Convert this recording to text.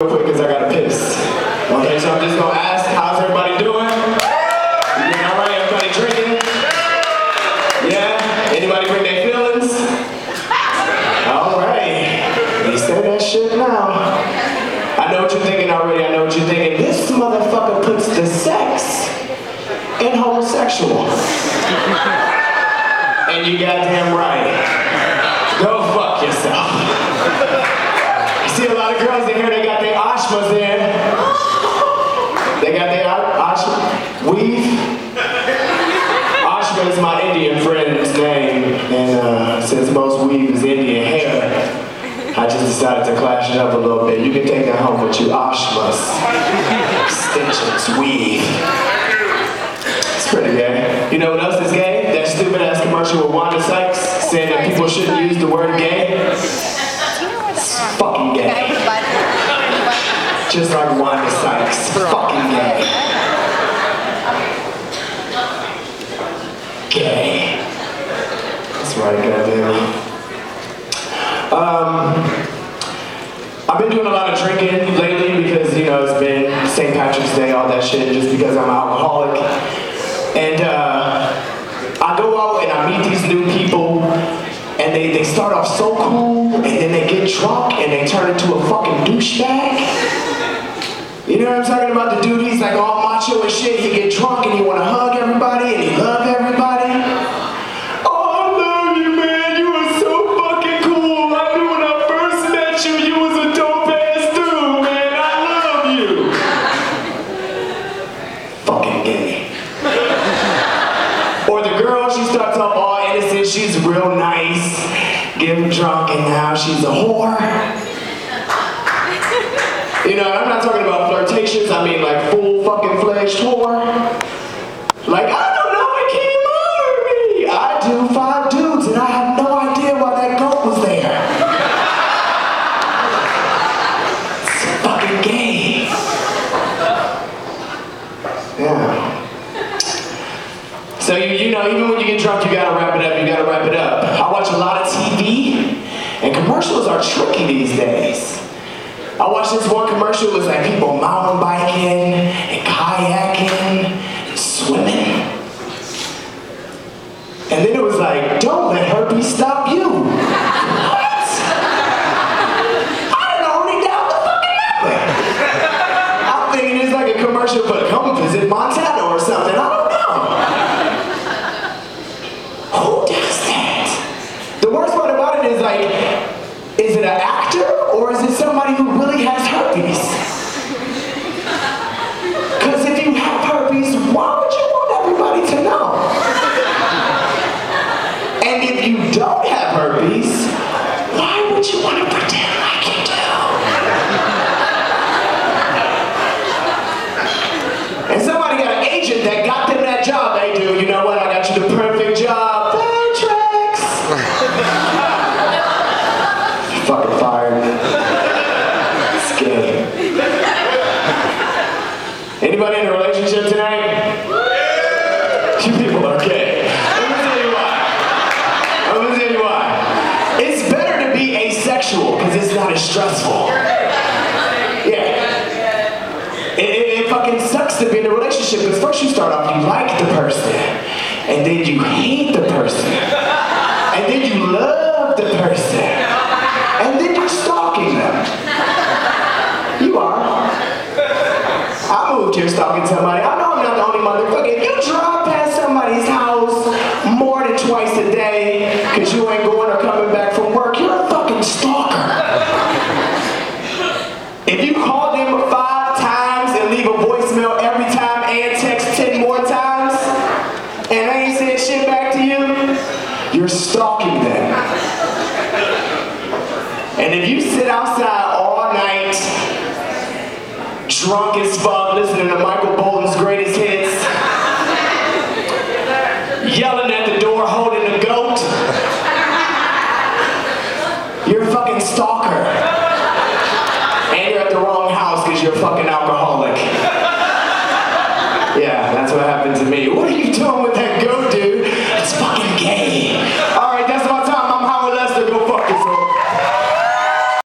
real quick because I gotta piss. Okay, so I'm just gonna ask, how's everybody doing? You doing all right? Everybody drinking? Yeah? Anybody bring their feelings? All right. You say that shit now. I know what you're thinking already. I know what you're thinking. This motherfucker puts the sex in homosexual. and you goddamn right. Ashma my Indian friend's name, and uh, since most weave is Indian hair, I just decided to clash it up a little bit. You can take that home with you, ashmas, extensions, weave. It's pretty gay. You know what else is gay? That stupid ass commercial with Wanda Sykes saying that people shouldn't use the word gay. It's fucking gay. Just like Wanda Sykes. Fucking gay. Gay. That's right, goddamn. Um, I've been doing a lot of drinking lately because, you know, it's been St. Patrick's Day, all that shit, just because I'm an alcoholic. And uh, I go out and I meet these new people, and they, they start off so cool, and then they get drunk, and they turn into a fucking douchebag. You know what I'm talking about? The dude, he's like all macho and shit. He get drunk and he the girl, she starts off all innocent. She's real nice, getting drunk, and now she's a whore. You know, I'm not talking about flirtations, I mean like full fucking fledged whore. Like, I don't know what came over me. I do five dudes and I have no idea why that goat was there. It's fucking gay. Yeah. So you, you know, even when you get drunk, you gotta wrap it up, you gotta wrap it up. I watch a lot of TV, and commercials are tricky these days. I watched this one commercial, it was like people mountain biking and kayaking and swimming. And then it was like, don't let herpes stop you. What? I don't down the fucking number. I'm thinking it's like a commercial, but come visit Montana or something. I don't know. Who does that? The worst part about it is like, is it an actor or is it somebody who really has herpes? Because if you have herpes, why would you want everybody to know? And if you don't have herpes, why would you want to pretend like you do? And somebody got an agent that got them that job. They do. You know what? I got you the perfect job. Valtrex. Fucking fired. Scared. Anybody in a relationship tonight? Yeah. It, it, it fucking sucks to be in a relationship because first you start off, you like the person, and then you hate the person, and then you love the person, and then you're stalking them. You are. I moved here stalking somebody. I know I'm not the only motherfucker. If you drive past somebody's house more than twice a day because you ain't and I ain't saying shit back to you, you're stalking them. And if you sit outside all night, drunk as fuck, listening to Michael Bolton's greatest hits, yelling at the door, holding a goat, you're a fucking stalker. And you're at the wrong house because you're a fucking alcoholic. Yeah, that's what me, what are you doing with that goat, dude?